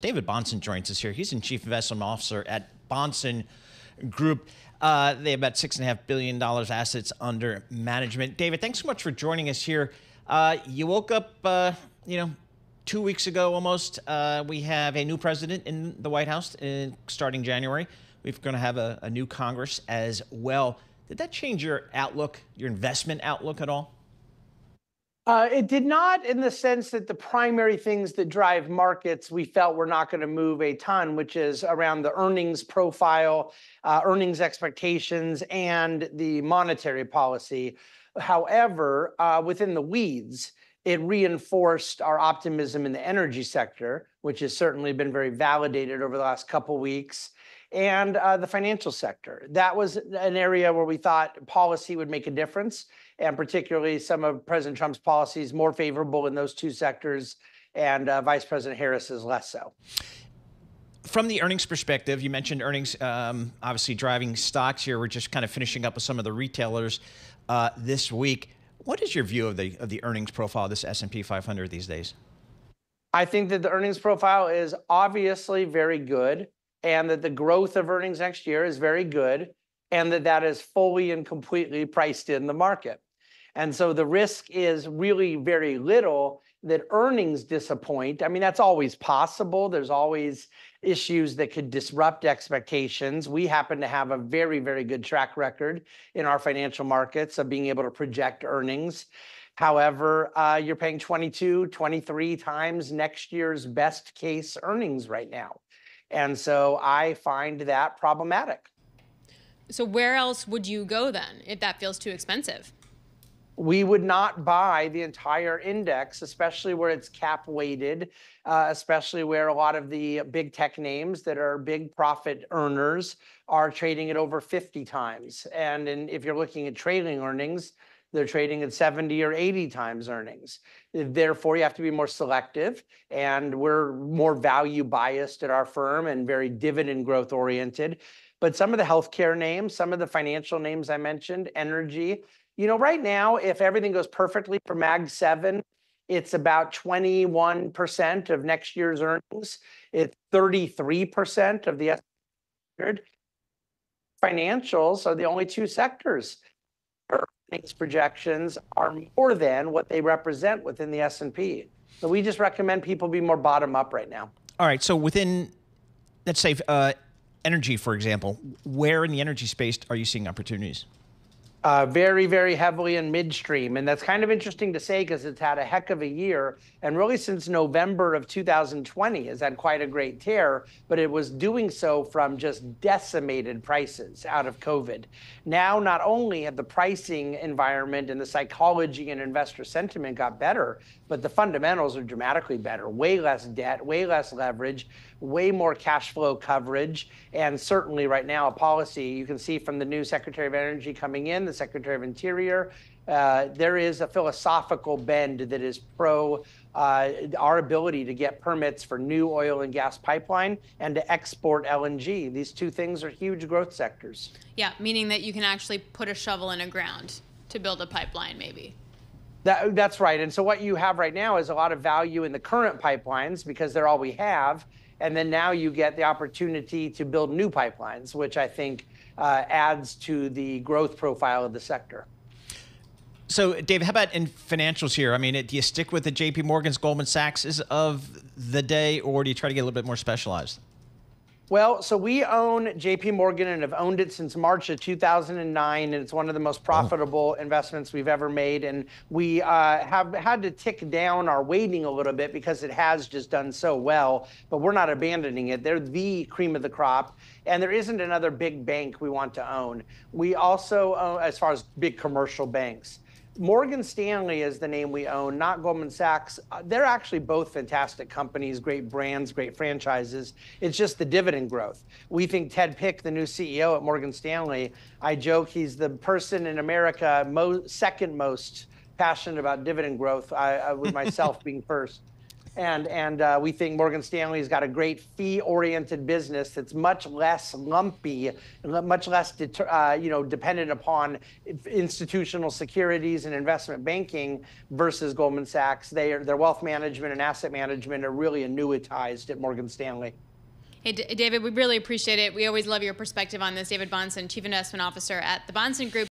David Bahnsen joins us here. He's in Chief Investment Officer at Bahnsen Group. Uh, they have about six and a half billion dollars assets under management. David, thanks so much for joining us here. Uh, you woke up, uh, you know, two weeks ago almost. Uh, we have a new president in the White House in, starting January. We're going to have a, a new Congress as well. Did that change your outlook, your investment outlook at all? Uh, it did not in the sense that the primary things that drive markets we felt were not going to move a ton, which is around the earnings profile, uh, earnings expectations, and the monetary policy. However, uh, within the weeds, it reinforced our optimism in the energy sector, which has certainly been very validated over the last couple weeks and uh, the financial sector. That was an area where we thought policy would make a difference, and particularly some of President Trump's policies more favorable in those two sectors, and uh, Vice President Harris is less so. From the earnings perspective, you mentioned earnings um, obviously driving stocks here. We're just kind of finishing up with some of the retailers uh, this week. What is your view of the of the earnings profile of this S&P 500 these days? I think that the earnings profile is obviously very good and that the growth of earnings next year is very good and that that is fully and completely priced in the market. And so the risk is really very little that earnings disappoint. I mean, that's always possible. There's always issues that could disrupt expectations. We happen to have a very, very good track record in our financial markets of being able to project earnings. However, uh, you're paying 22, 23 times next year's best case earnings right now. And so I find that problematic. So, where else would you go then if that feels too expensive? We would not buy the entire index, especially where it's cap weighted, uh, especially where a lot of the big tech names that are big profit earners are trading at over 50 times. And in, if you're looking at trailing earnings, they're trading at 70 or 80 times earnings. Therefore, you have to be more selective, and we're more value biased at our firm and very dividend growth oriented. But some of the healthcare names, some of the financial names I mentioned, energy, you know, right now, if everything goes perfectly for Mag 7, it's about 21% of next year's earnings. It's 33% of the financials are the only two sectors earnings projections are more than what they represent within the S&P. So we just recommend people be more bottom up right now. All right. So within, let's say, uh, energy, for example, where in the energy space are you seeing opportunities? Uh, very, very heavily in midstream. And that's kind of interesting to say because it's had a heck of a year. And really, since November of 2020, has had quite a great tear, but it was doing so from just decimated prices out of COVID. Now, not only have the pricing environment and the psychology and investor sentiment got better, but the fundamentals are dramatically better way less debt, way less leverage, way more cash flow coverage. And certainly, right now, a policy you can see from the new Secretary of Energy coming in the Secretary of Interior. Uh, there is a philosophical bend that is pro uh, our ability to get permits for new oil and gas pipeline and to export LNG. These two things are huge growth sectors. Yeah, meaning that you can actually put a shovel in the ground to build a pipeline, maybe. That, that's right. And so what you have right now is a lot of value in the current pipelines because they're all we have. And then now you get the opportunity to build new pipelines, which I think uh, adds to the growth profile of the sector. So, Dave, how about in financials here? I mean, do you stick with the J.P. Morgan's, Goldman Sachs of the day, or do you try to get a little bit more specialized? Well, so we own JP Morgan and have owned it since March of 2009, and it's one of the most profitable oh. investments we've ever made. And we uh, have had to tick down our weighting a little bit because it has just done so well, but we're not abandoning it. They're the cream of the crop, and there isn't another big bank we want to own. We also, own, as far as big commercial banks, Morgan Stanley is the name we own, not Goldman Sachs. Uh, they're actually both fantastic companies, great brands, great franchises. It's just the dividend growth. We think Ted Pick, the new CEO at Morgan Stanley, I joke he's the person in America mo- second most passionate about dividend growth, I, I, with myself being first. And and uh, we think Morgan Stanley's got a great fee-oriented business that's much less lumpy, much less uh, you know dependent upon institutional securities and investment banking versus Goldman Sachs. Their wealth management and asset management are really annuitized at Morgan Stanley. Hey, David, we really appreciate it. We always love your perspective on this. David Bahnsen, Chief Investment Officer at the Bahnsen Group.